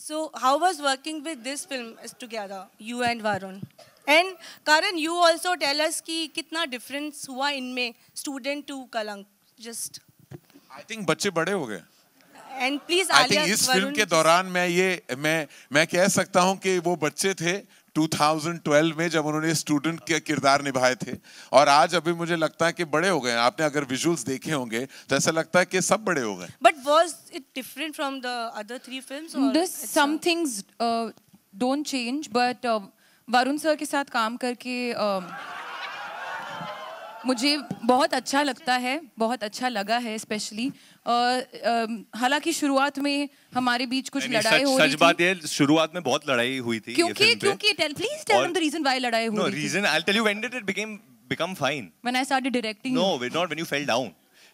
So, how was working with this film together, you and Varun? And Karan, you also tell us कि कितना difference हुआ इनमें student to Kalank. Just I think बच्चे बड़े हो गए and please Alia, Alia, think इस film के दौरान मैं ये मैं मैं कह सकता हूँ कि वो बच्चे थे 2012 में जब उन्होंने स्टूडेंट के किरदार निभाए थे और आज अभी मुझे लगता है कि बड़े हो गए हैं। आपने अगर विजुअल्स देखे होंगे तो ऐसा लगता है कि सब बड़े हो गए but was it different from the other three films? Some change, but uh, Varun sir के साथ काम करके uh, मुझे बहुत अच्छा लगता है बहुत अच्छा लगा है स्पेशली हालाँकि शुरुआत में हमारे बीच कुछ लड़ाई सच हो सच रही बात थी। ये शुरुआत में बहुत लड़ाई हुई थी क्योंकि क्योंकि tell please tell the reason why लड़ाई No हो रही थी। reason. I'll tell you when did it became become fine. When I started directing we're not when you fell down.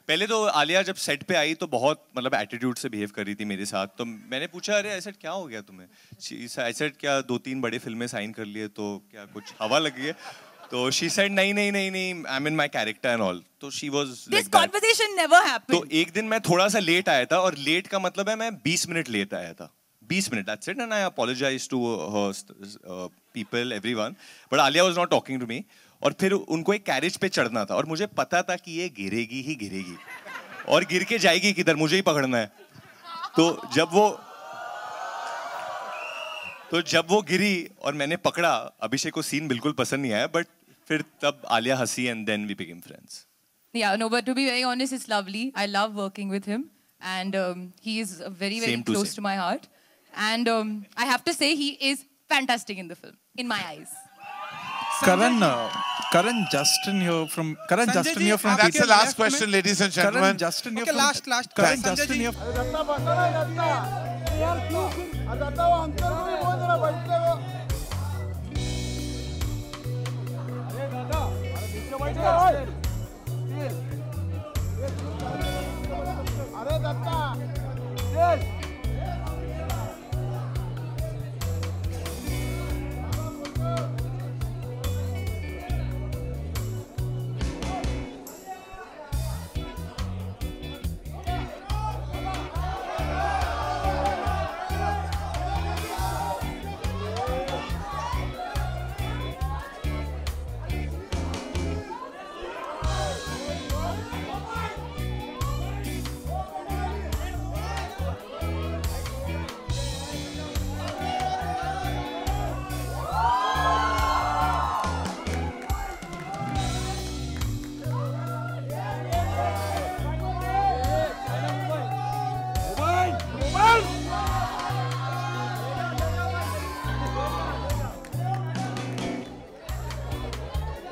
पहले तो आलिया जब सेट पे आई तो बहुत मतलब एटीट्यूड से बिहेव कर रही थी मेरे साथ। तो मैंने पूछा अरे ऐसा क्या हो गया तुम्हें? ऐसा क्या दो तीन बड़े फ़िल्में साइन कर लिए तो क्या कुछ हवा लगी है? तो शी सेड नहीं नहीं नहीं नहीं I mean my character and all तो she was this conversation never happened तो एक दिन मैं थोड़ा सा लेट आया था और लेट का मतलब है मैं 20 मिनट लेट आया था। 20 minute that's it and I apologise to people everyone but Alia was not talking to me और फिर उनको एक कैरेज पे चढ़ना था और मुझे पता था कि ये गिरेगी ही गिरेगी। और गिर के जाएगी किधर? मुझे ही पकड़ना है। तो जब वो तो जब वो गिरी और मैंने पकड़ा अभिषेक को सीन बिल्कुल पसंद नहीं आया बट फिर तब आलिया हंसी and then we became friends Yeah, no, but to be very honest, it's lovely. I love working with him, and um, he is uh, very, very Same to close same. to my heart. And um, I have to say, he is fantastic in the film, in my eyes. Karan, uh, Karan Justin here from Karan Sanjay Justin ji, here from आपके That's the PTL. last left question, में- ladies and Karan gentlemen. Justin here Okay, from last, last. Karan Sanjay Justin 안 해놨다.